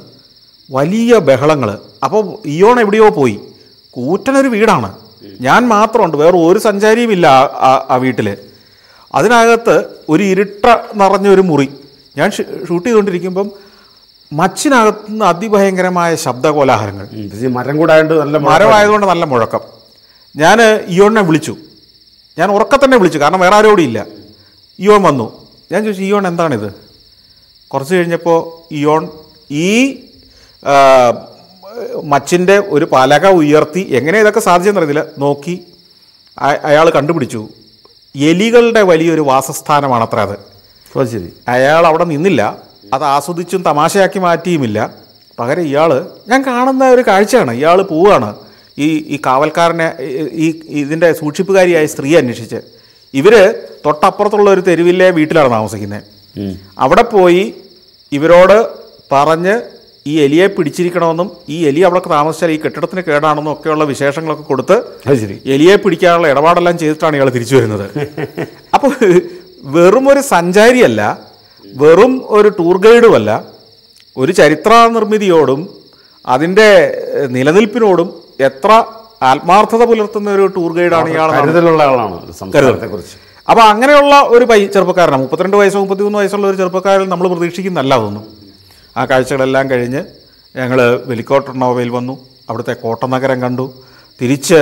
വലിയ ബഹളങ്ങൾ അപ്പോൾ ഇയോൺ എവിടെയോ പോയി. കൂറ്റനൊരു വീടാണ്. ഞാൻ മാത്രമുണ്ട്. വേറെ ഒരു സഞ്ചാരിയും ഇല്ല ആ- വീട്ടിൽ അതിനകത്ത് ഒരു ഇരുട്ട നിറഞ്ഞൊരു മുറി. ഞാൻ ഷൂട്ട് ചെയ്തുകൊണ്ടിരിക്കുമ്പം മച്ചിനകത്തുനിന്ന് അതിഭയങ്കരമായ ശബ്ദകോലാഹലങ്ങൾ. കോലാഹലങ്ങൾ മരം കൂടായത് നല്ല. മരമായതുകൊണ്ട് നല്ല മുഴക്കം. ഞാൻ ഇയോണിനെ വിളിച്ചു. ഞാൻ ഉറക്കെ തന്നെ വിളിച്ചു കാരണം വേറെ ആരോടും ഇല്ല. ഇയോൺ വന്നു. ഞാൻ ചോദിച്ചു ഇയോൺ എന്താണിത്? കുറച്ച് കഴിഞ്ഞപ്പോൾ ഇയോൺ ഈ മച്ചിന്റെ ഒരു പലക ഉയർത്തി എങ്ങനെ ഇതൊക്കെ സാധിച്ചെന്ന് സാധിച്ചെന്നറിയത്തില്ല നോക്കി അയാൾ കണ്ടുപിടിച്ചു. എലികളുടെ വലിയൊരു വാസസ്ഥാനമാണ് അത്ര അത്. അത് ശരി. അയാൾ അവിടെ നിന്നില്ല. അത് ആസ്വദിച്ചും തമാശയാക്കി മാറ്റിയുമില്ല. പകരം ഇയാൾ ഞാൻ കാണുന്ന ഒരു കാഴ്ചയാണ്. ഇയാൾ പോവുകയാണ് ഈ ഈ കാവൽക്കാരനെ ഈ ഇതിന്റെ സൂക്ഷിപ്പുകാരിയായ സ്ത്രീ അന്വേഷിച്ച് ഇവർ തൊട്ടപ്പുറത്തുള്ള ഒരു തെരുവിലെ വീട്ടിലാണ് താമസിക്കുന്നത് അവിടെ പോയി ഇവരോട് പറഞ്ഞ് ഈ എലിയെ പിടിച്ചിരിക്കണമെന്നും ഈ എലി അവിടെ താമസിച്ചാൽ ഈ കെട്ടിടത്തിന് കേടാണെന്നും ഒക്കെയുള്ള വിശേഷങ്ങളൊക്കെ കൊടുത്ത് എലിയെ പിടിക്കാനുള്ള ഇടപാടെല്ലാം ചെയ്തിട്ടാണ് ഇയാൾ തിരിച്ചു വരുന്നത്. <laughs> അപ്പോൾ വെറും ഒരു സഞ്ചാരിയല്ല വെറും ഒരു ടൂർ ഗൈഡുമല്ല ഒരു ചരിത്ര നിർമ്മിതിയോടും അതിന്റെ നിലനിൽപ്പിനോടും എത്ര ആത്മാർത്ഥത പുലർത്തുന്ന ഒരു ടൂർ ഗൈഡാണ് ഇയാൾ കരുതലുള്ള ആളാണ് അപ്പോൾ അങ്ങനെയുള്ള ഒരു പൈ ചെറുപ്പക്കാരനാണ്. മുപ്പത്തിരണ്ട് വയസ്സോ മുപ്പത്തിമൂന്ന് വയസ്സുള്ള ഒരു ചെറുപ്പക്കാരൻ നമ്മൾ പ്രതീക്ഷിക്കുന്നല്ല അതൊന്നും. ആ കാഴ്ചകളെല്ലാം കഴിഞ്ഞ് ഞങ്ങൾ വെലിക്കോട്ടർണോവയിൽ വന്നു. അവിടുത്തെ കോട്ടനഗരം കണ്ടു. തിരിച്ച്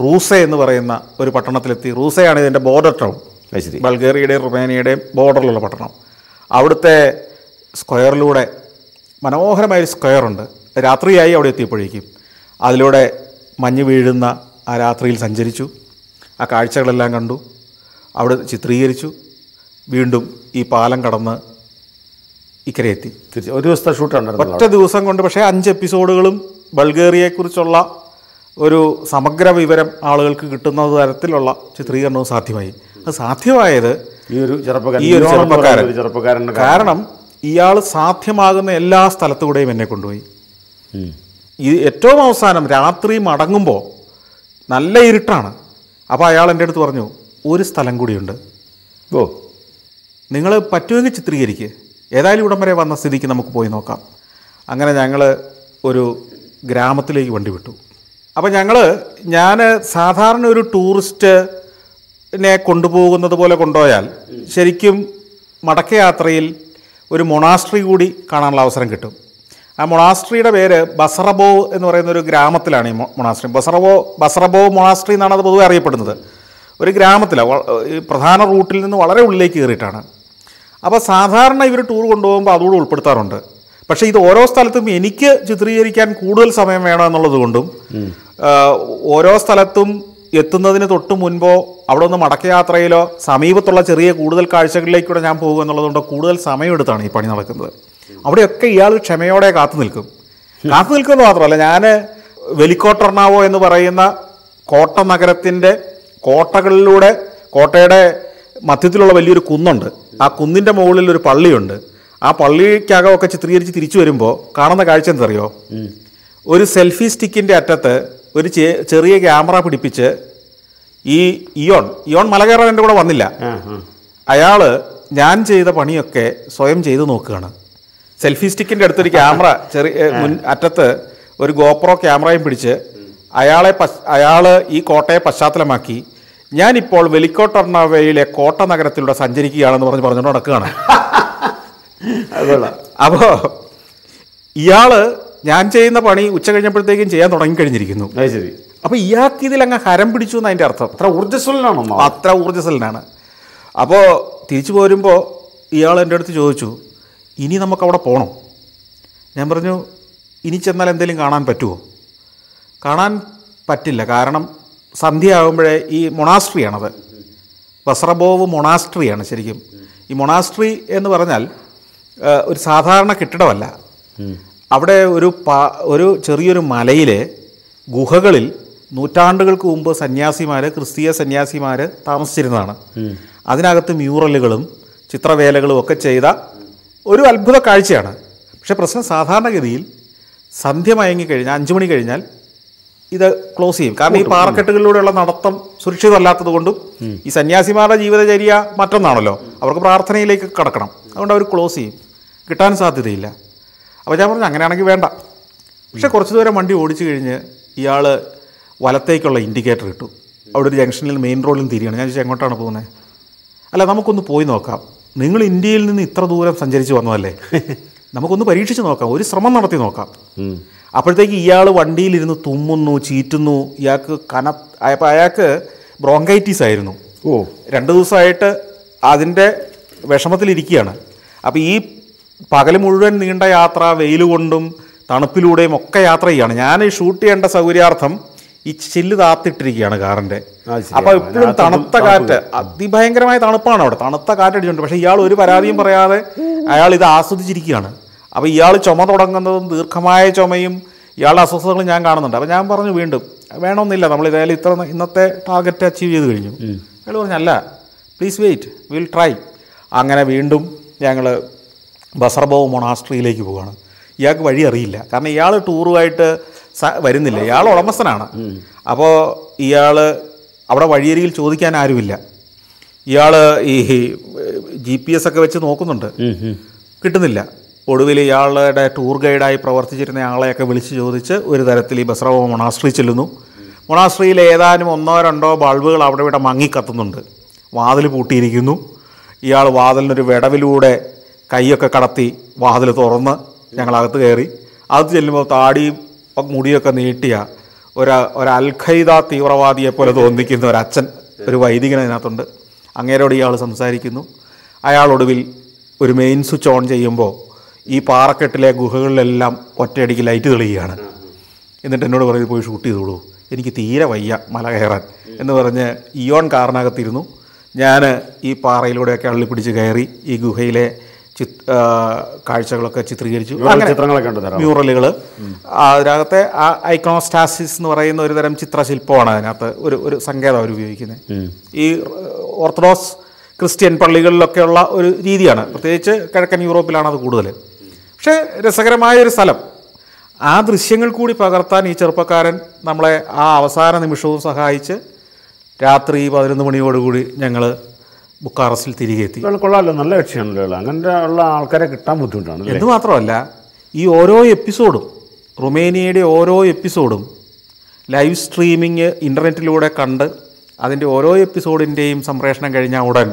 റൂസെ എന്ന് പറയുന്ന ഒരു പട്ടണത്തിലെത്തി. റൂസയാണ് ഇതിന്റെ ബോർഡർ ടൗൺ ബൾഗേറിയയുടെയും റുമേനിയയുടെയും ബോർഡറിലുള്ള പട്ടണം. അവിടുത്തെ സ്ക്വയറിലൂടെ മനോഹരമായൊരു സ്ക്വയറുണ്ട് രാത്രിയായി അവിടെ എത്തിയപ്പോഴേക്കും അതിലൂടെ മഞ്ഞ് വീഴുന്ന ആ രാത്രിയിൽ സഞ്ചരിച്ചു. ആ കാഴ്ചകളെല്ലാം കണ്ടു. അവിടെ ചിത്രീകരിച്ചു. വീണ്ടും ഈ പാലം കടന്ന് ഇക്കരെ എത്തി തീർച്ചയായും ഒരു ദിവസത്തെ ഷൂട്ടാണ് ഒറ്റ ദിവസം കൊണ്ട് പക്ഷേ അഞ്ച് എപ്പിസോഡുകളും ബൾഗേറിയയെക്കുറിച്ചുള്ള ഒരു സമഗ്ര വിവരം ആളുകൾക്ക് കിട്ടുന്ന തരത്തിലുള്ള ചിത്രീകരണവും സാധ്യമായി. അത് സാധ്യമായത് ഈ ഒരു ചെറുപ്പക്കാരൻ ഈ ഒരു ചെറുപ്പക്കാരൻ. കാരണം ഇയാൾ സാധ്യമാകുന്ന എല്ലാ സ്ഥലത്തുകൂടെയും എന്നെ കൊണ്ടുപോയി. ഈ ഏറ്റവും അവസാനം രാത്രി മടങ്ങുമ്പോൾ നല്ല ഇരുട്ടാണ്. അപ്പോൾ അയാൾ എന്റെ അടുത്ത് പറഞ്ഞു ഒരു സ്ഥലം കൂടിയുണ്ട്. ഓ. നിങ്ങൾ പറ്റുമെങ്കിൽ ചിത്രീകരിക്കുക ഏതായാലും ഇവിടം വരെ വന്ന സ്ഥിതിക്ക് നമുക്ക് പോയി നോക്കാം. അങ്ങനെ ഞങ്ങൾ ഒരു ഗ്രാമത്തിലേക്ക് വണ്ടി വിട്ടു. അപ്പോൾ ഞങ്ങൾ ഞാൻ സാധാരണ ഒരു ടൂറിസ്റ്റിനെ കൊണ്ടുപോകുന്നത് പോലെ കൊണ്ടുപോയാൽ ശരിക്കും മടക്കയാത്രയിൽ ഒരു മൊണാസ്ട്രി കൂടി കാണാനുള്ള അവസരം കിട്ടും. ആ മൊണാസ്ട്രിയുടെ പേര് ബസറബോ എന്ന് പറയുന്ന ഒരു ഗ്രാമത്തിലാണ് ഈ മൊണാസ്ട്രി. ബസറബോ ബസറബോ മൊണാസ്ട്രി എന്നാണ് അത് പൊതുവെ അറിയപ്പെടുന്നത്. ഒരു ഗ്രാമത്തിലാണ് ഈ പ്രധാന റൂട്ടിൽ നിന്ന് വളരെ ഉള്ളിലേക്ക് കയറിയിട്ടാണ്. അപ്പോൾ സാധാരണ ഇവർ ടൂർ കൊണ്ടുപോകുമ്പോൾ അതുകൂടെ ഉൾപ്പെടുത്താറുണ്ട്. പക്ഷേ ഇത് ഓരോ സ്ഥലത്തും എനിക്ക് ചിത്രീകരിക്കാൻ കൂടുതൽ സമയം വേണം എന്നുള്ളത് കൊണ്ടും ഓരോ സ്ഥലത്തും എത്തുന്നതിന് തൊട്ട് മുൻപോ അവിടെ ഒന്ന് മടക്കയാത്രയിലോ സമീപത്തുള്ള ചെറിയ കൂടുതൽ കാഴ്ചകളിലേക്കൂടെ ഞാൻ പോകുക എന്നുള്ളതുകൊണ്ട് കൂടുതൽ സമയമെടുത്താണ് ഈ പണി നടക്കുന്നത്. അവിടെയൊക്കെ ഇയാൾ ക്ഷമയോടെ കാത്തു നിൽക്കും. കാത്തു നിൽക്കുന്നത് മാത്രമല്ല ഞാൻ വെലിക്കോട്ടർണാവോ എന്ന് പറയുന്ന കോട്ട നഗരത്തിന്റെ കോട്ടകളിലൂടെ കോട്ടയുടെ മധ്യത്തിലുള്ള വലിയൊരു കുന്നുണ്ട്. ആ കുന്നിന്റെ മുകളിൽ ഒരു പള്ളിയുണ്ട്. ആ പള്ളിക്കകമൊക്കെ ചിത്രീകരിച്ച് തിരിച്ചു വരുമ്പോൾ കാണുന്ന കാഴ്ച എന്തറിയോ? ഒരു സെൽഫി സ്റ്റിക്കിന്റെ അറ്റത്ത് ഒരു ചെറിയ ക്യാമറ പിടിപ്പിച്ച് ഈ ഇയോൺ ഇയോൺ മല കയറാൻ എന്റെ കൂടെ വന്നില്ല. ആ ഞാൻ ചെയ്ത പണിയൊക്കെ സ്വയം ചെയ്തു നോക്കുകയാണ്. സെൽഫി സ്റ്റിക്കിന്റെ അടുത്തൊരു ക്യാമറ ചെറിയ മുൻ അറ്റത്ത് ഒരു ഗോപ്രോ ക്യാമറയും പിടിച്ച് അയാളെ അയാൾ ഈ കോട്ടയെ പശ്ചാത്തലമാക്കി. ഞാനിപ്പോൾ വെലിക്കോട്ടർണവയിലെ കോട്ട നഗരത്തിലൂടെ സഞ്ചരിക്കുകയാണെന്ന് പറഞ്ഞ് പറഞ്ഞുകൊണ്ട് നടക്കുകയാണ്. അപ്പോൾ ഇയാൾ ഞാൻ ചെയ്യുന്ന പണി ഉച്ച കഴിഞ്ഞപ്പോഴത്തേക്കും ചെയ്യാൻ തുടങ്ങിക്കഴിഞ്ഞിരിക്കുന്നു. അത് ശരി. അപ്പോൾ ഇയാൾക്ക് ഇതിൽ അങ്ങ് ഹരം പിടിച്ചു എന്ന് അതിന്റെ അർത്ഥം. അത്ര ഊർജസ്വലനാണോ അത്ര ഊർജസ്വലനാണ്. അപ്പോൾ തിരിച്ചു പോരുമ്പോൾ ഇയാൾ എന്റെ അടുത്ത് ചോദിച്ചു ഇനി നമുക്കവിടെ പോകണം ഞാൻ പറഞ്ഞു ഇനി ചെന്നാൽ എന്തെങ്കിലും കാണാൻ പറ്റുമോ? കാണാൻ പറ്റില്ല. കാരണം സന്ധ്യ ആകുമ്പോഴേ ഈ മൊണാസ്ട്രിയാണത്. ബസ്രബോവ് മൊണാസ്ട്രിയാണ് ശരിക്കും. ഈ മൊണാസ്ട്രി എന്ന് പറഞ്ഞാൽ ഒരു സാധാരണ കെട്ടിടമല്ല. അവിടെ ഒരു പാ ഒരു ചെറിയൊരു മലയിലെ ഗുഹകളിൽ നൂറ്റാണ്ടുകൾക്ക് മുമ്പ് സന്യാസിമാർ ക്രിസ്തീയ സന്യാസിമാർ താമസിച്ചിരുന്നതാണ്. അതിനകത്ത് മ്യൂറലുകളും ചിത്രവേലകളും ഒക്കെ ചെയ്ത ഒരു അത്ഭുത കാഴ്ചയാണ്. പക്ഷേ പ്രശ്നം സാധാരണഗതിയിൽ സന്ധ്യ മയങ്ങി കഴിഞ്ഞാൽ അഞ്ച് മണി കഴിഞ്ഞാൽ ഇത് ക്ലോസ് ചെയ്യും. കാരണം ഈ പാറക്കെട്ടുകളിലൂടെയുള്ള നടത്തം സുരക്ഷിതമല്ലാത്തത് കൊണ്ടും ഈ സന്യാസിമാരുടെ ജീവിതചര്യ മറ്റൊന്നാണല്ലോ. അവർക്ക് പ്രാർത്ഥനയിലേക്ക് കടക്കണം. അതുകൊണ്ട് അവർ ക്ലോസ് ചെയ്യും. കിട്ടാൻ സാധ്യതയില്ല. അപ്പോൾ ഞാൻ പറഞ്ഞു അങ്ങനെയാണെങ്കിൽ വേണ്ട. പക്ഷെ കുറച്ച് ദൂരം വണ്ടി ഓടിച്ചു കഴിഞ്ഞ് ഇയാൾ വലത്തേക്കുള്ള ഇൻഡിക്കേറ്റർ ഇട്ടു. അവിടെ ഒരു ജംഗ്ഷനിൽ മെയിൻ റോഡിൽ തിരിയണം. ഞാൻ ചോദിച്ചാൽ എങ്ങോട്ടാണ് പോകുന്നത്? അല്ല നമുക്കൊന്ന് പോയി നോക്കാം. നിങ്ങൾ ഇന്ത്യയിൽ നിന്ന് ഇത്ര ദൂരം സഞ്ചരിച്ച് വന്നതല്ലേ? <laughs> നമുക്കൊന്ന് പരീക്ഷിച്ച് നോക്കാം ഒരു ശ്രമം നടത്തി നോക്കാം. അപ്പോഴത്തേക്ക് ഇയാൾ വണ്ടിയിലിരുന്ന് തുമ്മുന്നു ചീറ്റുന്നു ഇയാൾക്ക് കന അപ്പോൾ അയാൾക്ക് ബ്രോങ്കൈറ്റീസ് ആയിരുന്നു. ഓ. രണ്ട് ദിവസമായിട്ട് അതിന്റെ വിഷമത്തിലിരിക്കുകയാണ്. അപ്പോൾ ഈ പകൽ മുഴുവൻ നീണ്ട യാത്ര വെയിൽ കൊണ്ടും തണുപ്പിലൂടെയും ഒക്കെ യാത്ര ചെയ്യുകയാണ് ഞാൻ ഈ ഷൂട്ട് ചെയ്യേണ്ട സൗകര്യാർത്ഥം ഈ ചില്ല് താത്തിട്ടിരിക്കുകയാണ് കാറിന്റെ. അപ്പോൾ എപ്പോഴും തണുത്ത കാറ്റ് അതിഭയങ്കരമായ തണുപ്പാണ് അവിടെ. തണുത്ത കാറ്റടിച്ചുണ്ട് പക്ഷെ ഇയാൾ ഒരു പരാതിയും പറയാതെ അയാൾ ഇത് ആസ്വദിച്ചിരിക്കുകയാണ്. അപ്പോൾ ഇയാൾ ചുമ തുടങ്ങുന്നതും ദീർഘമായ ചുമയും ഇയാളുടെ അസ്വസ്ഥതകളും ഞാൻ കാണുന്നുണ്ട്. അപ്പോൾ ഞാൻ പറഞ്ഞു വീണ്ടും വേണമെന്നില്ല നമ്മൾ ഇതായാലും ഇത്ര ഇന്നത്തെ ടാർഗറ്റ് അച്ചീവ് ചെയ്ത് കഴിഞ്ഞു. അയാൾ പറഞ്ഞു അല്ല പ്ലീസ് വെയിറ്റ് വിൽ ട്രൈ അങ്ങനെ വീണ്ടും ഞങ്ങൾ ബസർബോ മൊണാസ്ട്രിയിലേക്ക് പോവുകയാണ്. ഇയാൾക്ക് വഴി അറിയില്ല. കാരണം ഇയാൾ ടൂറുമായിട്ട് വരുന്നില്ല. ഇയാൾ ഉടമസ്ഥനാണ്. അപ്പോൾ ഇയാൾ അവിടെ വഴിയരിയിൽ ചോദിക്കാൻ ആരുമില്ല. ഇയാൾ ഈ ജി പി എസ് ഒക്കെ വെച്ച് നോക്കുന്നുണ്ട്. കിട്ടുന്നില്ല. ഒടുവിൽ ഇയാളുടെ ടൂർ ഗൈഡായി പ്രവർത്തിച്ചിരുന്ന ആളെയൊക്കെ വിളിച്ച് ചോദിച്ച് ഒരു തരത്തിൽ ഈ ബസ്രവ മൊണാസ്ട്രി ചെല്ലുന്നു. മൊണാസ്ട്രിയിൽ ഏതാനും ഒന്നോ രണ്ടോ ബൾബുകൾ അവിടെ ഇവിടെ മങ്ങിക്കത്തുന്നുണ്ട് വാതിൽ പൂട്ടിയിരിക്കുന്നു. ഇയാൾ വാതിലിനൊരു വിടവിലൂടെ കൈയൊക്കെ കടത്തി വാതിൽ തുറന്ന് ഞങ്ങളകത്ത് കയറി. അത് ചെല്ലുമ്പോൾ താടിയും മുടിയൊക്കെ നീട്ടിയ. ഒരു ഒരു അൽഖൈദ തീവ്രവാദിയെ പോലെ തോന്നിക്കുന്ന ഒരു അച്ഛൻ ഒരു വൈദികൻ അതിനകത്തുണ്ട്. അങ്ങേരോട് ഇയാൾ സംസാരിക്കുന്നു. അയാൾ ഒടുവിൽ ഒരു മെയിൻ സ്വിച്ച് ഓൺ ചെയ്യുമ്പോൾ ഈ പാറക്കെട്ടിലെ ഗുഹകളിലെല്ലാം ഒറ്റയടിക്ക് ലൈറ്റ് തെളിയുകയാണ്. എന്നിട്ട് എന്നോട് പറഞ്ഞു പോയി ഷൂട്ട് ചെയ്തോളൂ. എനിക്ക് തീരെ വയ്യ മല കയറാൻ. എന്ന് പറഞ്ഞ് ഇയോൺ കാറിനകത്തിരുന്നു. ഞാൻ ഈ പാറയിലൂടെയൊക്കെ അള്ളിപ്പിടിച്ച് കയറി ഈ ഗുഹയിലെ കാഴ്ചകളൊക്കെ ചിത്രീകരിച്ചു. ചിത്രങ്ങളൊക്കെ ഉണ്ട് മ്യൂറലുകൾ അതിനകത്തെ ആ ഐക്കോണോസ്റ്റാസിസ് എന്ന് പറയുന്ന ഒരു തരം ചിത്രശില്പമാണ് അതിനകത്ത് ഒരു ഒരു സങ്കേതം അവർ ഉപയോഗിക്കുന്നത്. ഈ ഓർത്തഡോക്സ് ക്രിസ്ത്യൻ പള്ളികളിലൊക്കെയുള്ള ഒരു രീതിയാണ്. പ്രത്യേകിച്ച് കിഴക്കൻ യൂറോപ്പിലാണ് അത് കൂടുതൽ. പക്ഷേ രസകരമായ ഒരു സ്ഥലം. ആ ദൃശ്യങ്ങൾ കൂടി പകർത്താൻ ഈ ചെറുപ്പക്കാരൻ നമ്മളെ ആ അവസാന നിമിഷവും സഹായിച്ച് രാത്രി പതിനൊന്ന് മണിയോടുകൂടി ഞങ്ങൾ ബുക്കാറസ്റ്റിൽ തിരികെ എത്തി. കൊള്ളാലോ കൊള്ളാമല്ലോ നല്ല ലക്ഷ്യമാണല്ലോ അങ്ങനെ ഉള്ള ആൾക്കാരെ കിട്ടാൻ ബുദ്ധിമുട്ടാണ് എന്ന് മാത്രമല്ല ഈ ഓരോ എപ്പിസോഡും റുമേനിയയുടെ ഓരോ എപ്പിസോഡും ലൈവ് സ്ട്രീമിങ് ഇന്റർനെറ്റിലൂടെ കണ്ട് അതിന്റെ ഓരോ എപ്പിസോഡിന്റെയും സംപ്രേഷണം കഴിഞ്ഞ ഉടൻ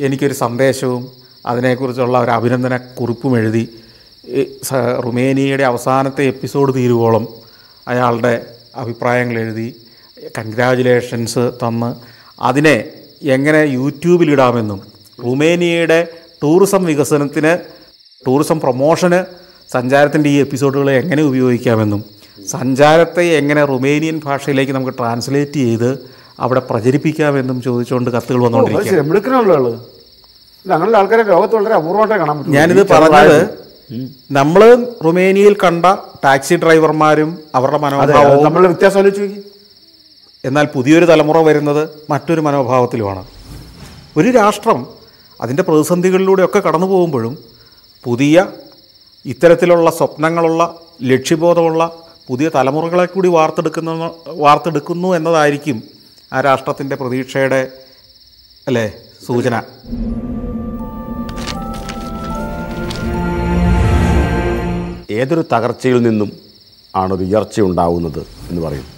എനിക്കൊരു സന്ദേശവും അതിനെക്കുറിച്ചുള്ള ഒരു അഭിനന്ദന കുറിപ്പും എഴുതി റുമേനിയയുടെ അവസാനത്തെ എപ്പിസോഡ് തീരുവോളം അയാളുടെ അഭിപ്രായങ്ങൾ എഴുതി കൺഗ്രാജുലേഷൻസ് തന്ന് അതിനെ എങ്ങനെ യൂട്യൂബിലിടാമെന്നും റുമേനിയയുടെ ടൂറിസം വികസനത്തിന് ടൂറിസം പ്രൊമോഷന് സഞ്ചാരത്തിന്റെ ഈ എപ്പിസോഡുകളെ എങ്ങനെ ഉപയോഗിക്കാമെന്നും സഞ്ചാരത്തെ എങ്ങനെ റുമേനിയൻ ഭാഷയിലേക്ക് നമുക്ക് ട്രാൻസ്ലേറ്റ് ചെയ്ത് അവിടെ പ്രചരിപ്പിക്കാമെന്നും ചോദിച്ചുകൊണ്ട് കത്തുകൾ വന്നുകൊണ്ടിരിക്കുകയാണ്. അങ്ങനെയുള്ള ആൾക്കാരെ ലോകത്ത് വളരെ അപൂർവമായിട്ടേ കാണാൻ പറ്റും ഞാനിത് പറഞ്ഞത് നമ്മൾ റുമേനിയയിൽ കണ്ട ടാക്സി ഡ്രൈവർമാരും അവരുടെ മനോഭാവവും നമ്മൾ വ്യത്യാസം ആലോചിച്ച് നോക്കി. എന്നാൽ പുതിയൊരു തലമുറ വരുന്നത് മറ്റൊരു മനോഭാവത്തിലുമാണ്. ഒരു രാഷ്ട്രം അതിന്റെ പ്രതിസന്ധികളിലൂടെയൊക്കെ കടന്നു പോകുമ്പോഴും പുതിയ ഇത്തരത്തിലുള്ള സ്വപ്നങ്ങളുള്ള ലക്ഷ്യബോധമുള്ള പുതിയ തലമുറകളെ കൂടി വാർത്തെടുക്കുന്ന വാർത്തെടുക്കുന്നു എന്നതായിരിക്കും ആ രാഷ്ട്രത്തിന്റെ പ്രതീക്ഷയുടെ അല്ലേ സൂചന. ഏതൊരു തകർച്ചയിൽ നിന്നും ആണൊരു ഉയർച്ച ഉണ്ടാവുന്നത് എന്ന് പറയും.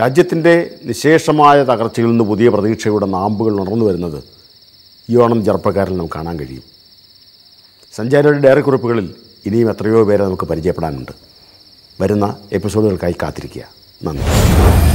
രാജ്യത്തിന്റെ നിശേഷമായ തകർച്ചയിൽ നിന്ന് പുതിയ പ്രതീക്ഷയുടെ നാമ്പുകൾ ഉണർന്നു വരുന്നത് ഈ ഓണം ചെറുപ്പക്കാരിൽ നമുക്ക് കാണാൻ കഴിയും. സഞ്ചാരിയുടെ ഡയറി കുറിപ്പുകളിൽ ഇനിയും എത്രയോ പേരെ നമുക്ക് പരിചയപ്പെടാനുണ്ട്. വരുന്ന എപ്പിസോഡുകൾക്കായി കാത്തിരിക്കുക. നന്ദി.